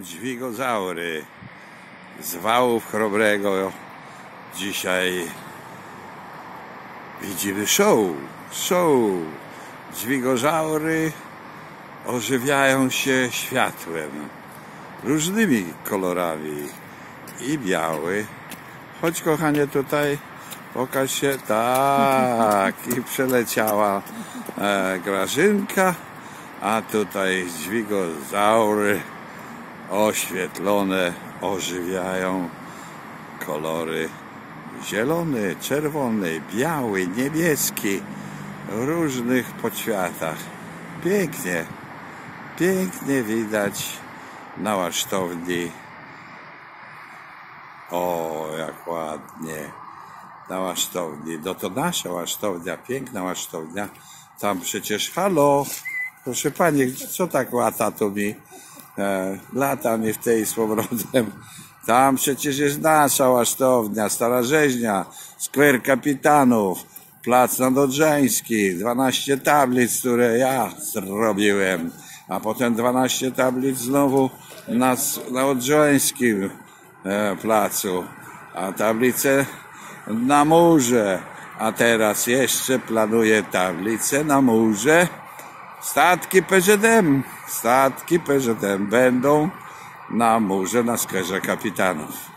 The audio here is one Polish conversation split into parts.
Dźwigozaury z wałów chrobrego. Dzisiaj widzimy show, show. Dźwigozaury ożywiają się światłem, różnymi kolorami i biały. Chodź kochanie tutaj, pokaż się, tak i przeleciała e, Grażynka, a tutaj dźwigozaury oświetlone ożywiają kolory zielony, czerwony, biały, niebieski w różnych podświatach. Pięknie, pięknie widać na łasztowni. O, jak ładnie. Na łasztowni. No to nasza łasztownia, piękna łasztownia. Tam przecież, halo, proszę pani, co tak łata tu mi? E, lata mi w tej z powrotem. Tam przecież jest nasza łasztownia, Stara Rzeźnia, skwer kapitanów, plac nadodrzański, 12 tablic, które ja zrobiłem, a potem 12 tablic znowu na, na Odrzańskim e, placu, a tablice na murze, a teraz jeszcze planuję tablicę na murze Statki PZM, statki PZM będą na murze na skwerze kapitanów.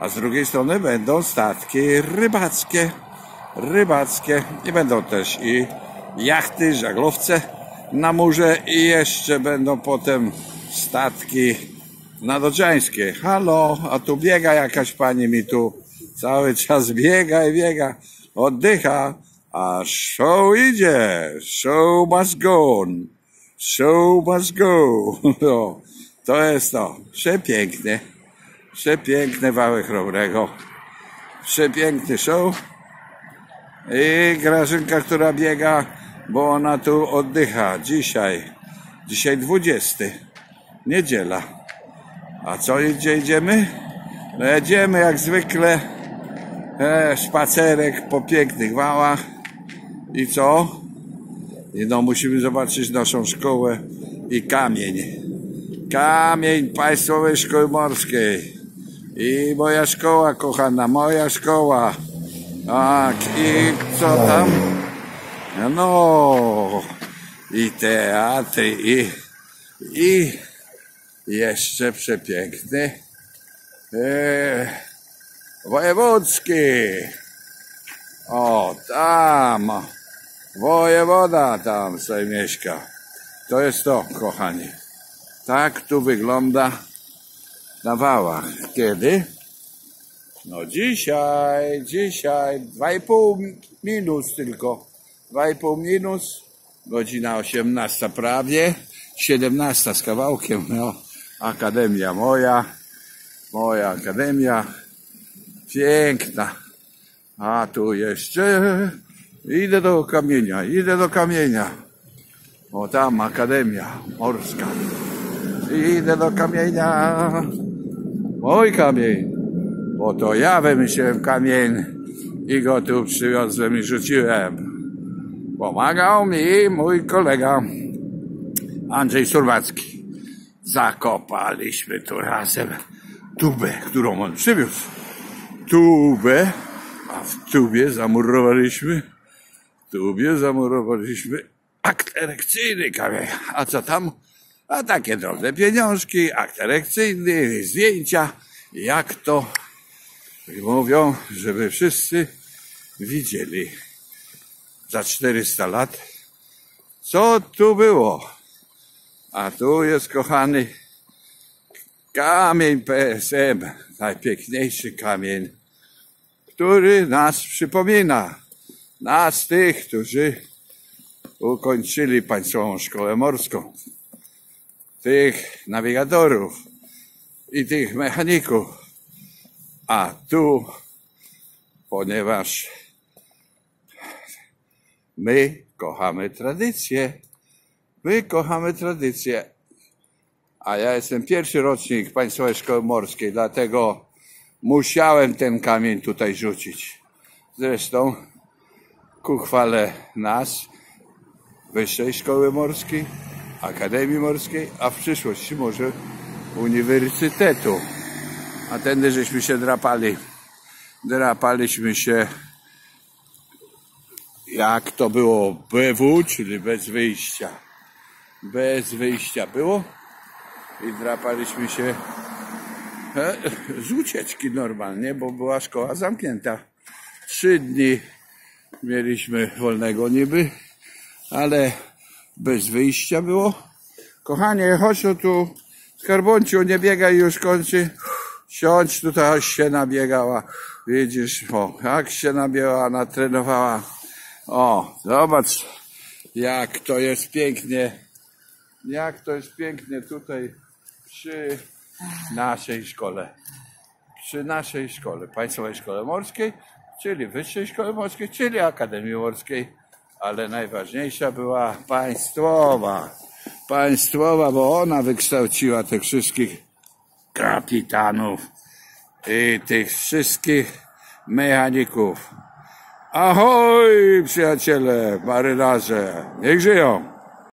A z drugiej strony będą statki rybackie, rybackie i będą też i jachty, żaglowce na murze i jeszcze będą potem statki nadodrzańskie. Halo, a tu biega jakaś pani mi tu cały czas biega i biega, oddycha. A show idzie, show must go show must go. No, to jest to, przepiękne, przepiękne wały chrobrego, przepiękny show. I Grażynka, która biega, bo ona tu oddycha dzisiaj, dzisiaj 20, niedziela. A co gdzie idziemy? No jedziemy jak zwykle, e, spacerek po pięknych wałach. I co? I no musimy zobaczyć naszą szkołę i kamień. Kamień Państwowej Szkoły Morskiej. I moja szkoła, kochana, moja szkoła. Tak, i co tam? No, i teatry, i, i jeszcze przepiękny e, wojewódzki. O, tam. Wojewoda tam sobie mieszka. To jest to, kochani. Tak tu wygląda na wałach. Kiedy? No dzisiaj, dzisiaj, 2,5 minus tylko. 2,5 minus, godzina 18 prawie, 17 z kawałkiem, no. Akademia moja, moja akademia, piękna. A tu jeszcze Idę do kamienia, idę do kamienia. O tam Akademia Morska. Idę do kamienia. Mój kamień. Bo to ja wymyśliłem kamień i go tu przywiozłem i rzuciłem. Pomagał mi mój kolega Andrzej Surwacki. Zakopaliśmy tu razem tubę, którą on przywiózł. Tubę, a w tubie zamurowaliśmy tubie zamurowaliśmy akt erekcyjny kamień. A co tam? A takie drobne pieniążki, akt erekcyjny, zdjęcia, jak to mówią, żeby wszyscy widzieli za 400 lat, co tu było. A tu jest, kochany, kamień PSM, najpiękniejszy kamień, który nas przypomina nas tych, którzy ukończyli Państwową Szkołę Morską, tych nawigatorów i tych mechaników. A tu, ponieważ my kochamy tradycję, my kochamy tradycję, a ja jestem pierwszy rocznik Państwowej Szkoły Morskiej, dlatego musiałem ten kamień tutaj rzucić. Zresztą ku chwale nas, Wyższej Szkoły Morskiej, Akademii Morskiej, a w przyszłości może uniwersytetu. A tędy żeśmy się drapali. Drapaliśmy się jak to było BW, czyli bez wyjścia. Bez wyjścia było i drapaliśmy się e, z ucieczki normalnie, bo była szkoła zamknięta. Trzy dni mieliśmy wolnego niby, ale bez wyjścia było. Kochanie, chodź no tu, skarbonciu, nie biegaj już kończy. Siądź tutaj, się nabiegała. Widzisz, o, jak się nabiegała, natrenowała. O, zobacz, jak to jest pięknie. Jak to jest pięknie tutaj przy naszej szkole. Przy naszej szkole, Państwowej Szkole Morskiej, czyli Wyższej Szkole Morskiej, czyli Akademii Morskiej. Ale najważniejsza była państwowa. Państwowa, bo ona wykształciła tych wszystkich kapitanów i tych wszystkich mechaników. Ahoj, przyjaciele, marynarze, niech żyją!